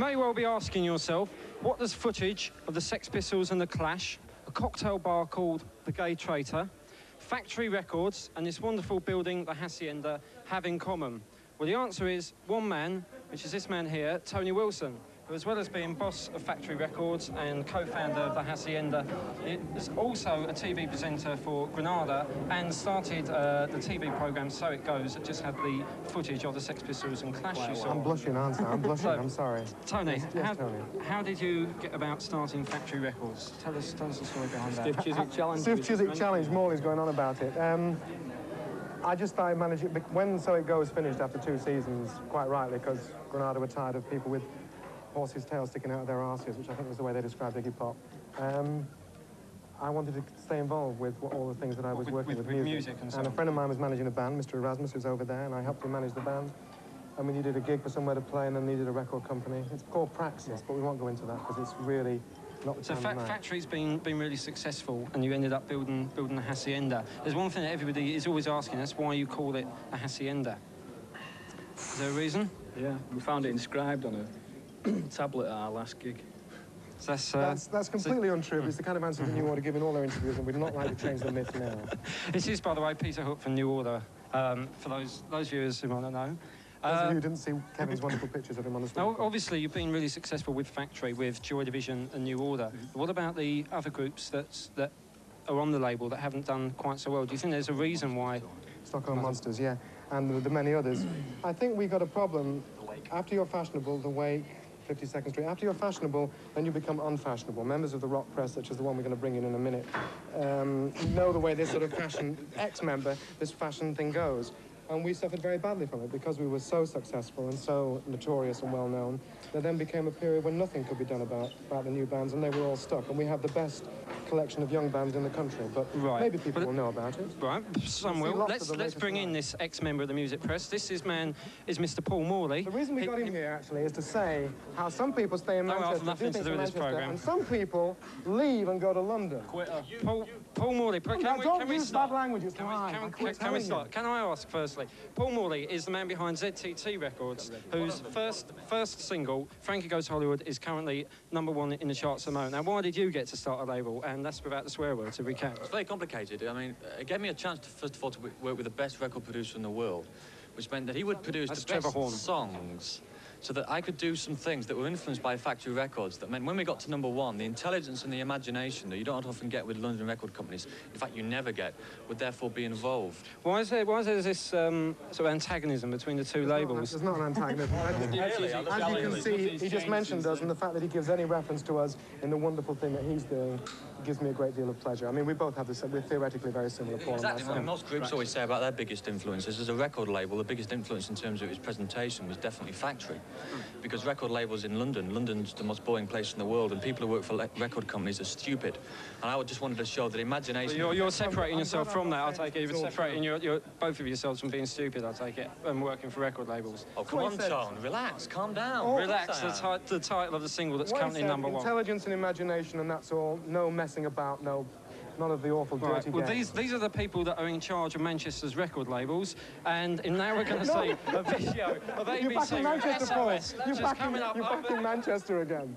may well be asking yourself, what does footage of the Sex Pistols and the Clash, a cocktail bar called the Gay Traitor, factory records, and this wonderful building, the Hacienda, have in common? Well, the answer is one man, which is this man here, Tony Wilson, who, as well as being boss of Factory Records and co-founder of the Hacienda, is also a TV presenter for Granada and started uh, the TV programme So It Goes that just had the footage of the Sex Pistols and Clash you saw. I'm blushing, aren't I? I'm blushing, So- I'm sorry. Tony, Yes, yes, how, Tony. how did you get about starting Factory Records? Tell us, tell us the story behind that. Stiff Chiswick Challenge. Stiff which Chiswick is- Challenge, Morley's going on about it. Um, I just started it. when So It Goes finished after two seasons, quite rightly, because Granada were tired of people with horses' tails sticking out of their arses, which I think was the way they described Iggy Pop. Um, I wanted to stay involved with what, all the things that I was With- working with- with, with music and so a friend of mine was managing a band, Mr. Erasmus, who's over there, and I helped him manage the band. And we needed a gig for somewhere to play, and then needed a record company. It's called Praxis, but we won't go into that because it's really not the So fa- Factory's been been really successful, and you ended up building building a hacienda. There's one thing that everybody is always asking us: why you call it a hacienda? Is there a reason? Yeah, we found it inscribed on a tablet at our last gig. So that's, uh, That's, that's completely untrue. but It's the kind of answer that you want to give in all our interviews, and we'd not like to change the myth now. this is, by the way, Peter Hook from New Order. Um, for those those viewers who might not know. Those of you who um, didn't see Kevin's wonderful pictures of him on the Now, obviously, you've been really successful with Factory, with Joy Division and New Order. Mm-hmm. What about the other groups that's, that are on the label that haven't done quite so well? Do you think there's a reason why? Stockholm Monsters, yeah, and the, the many others. Mm. I think we got a problem. After you're fashionable, the Wake, 52nd Street, after you're fashionable, then you become unfashionable. Members of the rock press, such as the one we're going to bring in in a minute, um, know the way this sort of fashion, ex-member, this fashion thing goes. And we suffered very badly from it because we were so successful and so notorious and well known. There then became a period when nothing could be done about, about the new bands and they were all stuck. And we have the best collection of young bands in the country, but Right. maybe people But- will know about it. Right, some will. Let's let's bring in this ex-member of the music press. This is man is Mr. Paul Morley. The reason we He- got him he- here actually is to say how some people stay in oh, No, I've Manchester, nothing do to things do in with this Manchester, and some people leave and go to London. Uh, Paul, Paul Morley, can, we, don't can we start? bad language, it's Can we, can, I can, can we start? Can I ask firstly? Paul Morley is the man behind ZTT Records, whose first first single, Frankie Goes to Hollywood, is currently number one in the charts at the moment. Now, why did you get to start a label? And that's without the swear word, to recap. It's very complicated. I mean, it gave me a chance, to, first of all, to work with the best record producer in the world, which meant that he would produce That's the best Horn. songs so that I could do some things that were influenced by factory records that meant when we got to number one, the intelligence and the imagination that you don't often get with London record companies, in fact, you never get, would therefore be involved. Why is there why is there this um, sort of antagonism between the two labels? There's not an antagonism. As you can see, he just mentioned us, and the fact that he gives any reference to us in the wonderful thing that he's doing gives me a great deal of pleasure. I mean, we both have this, we're theoretically very similar, Paul and Exactly. I mean, most groups always say about their biggest influences. As a record label, the biggest influence in terms of its presentation was definitely Factory. Because record labels in London, London's the most boring place in the world, and people who work for le- record companies are stupid. And I just wanted to show that imagination... You're, you're separating yourself I'm from that, I I'm take it. You're separating your, your, both of yourselves from being stupid, I take it, and working for record labels. Oh, come what on, he. Tone. Relax. Calm down. Oh, Relax, the, Relax. the title of the single that's What currently said, number one. Intelligence and imagination, and that's all. No messing about, no, none of the awful Right. dirty Well, games. these these are the people that are in charge of Manchester's record labels, and now we're going to see a video of ABC You're back in Manchester. SOS, You're back, in, you're back in Manchester again.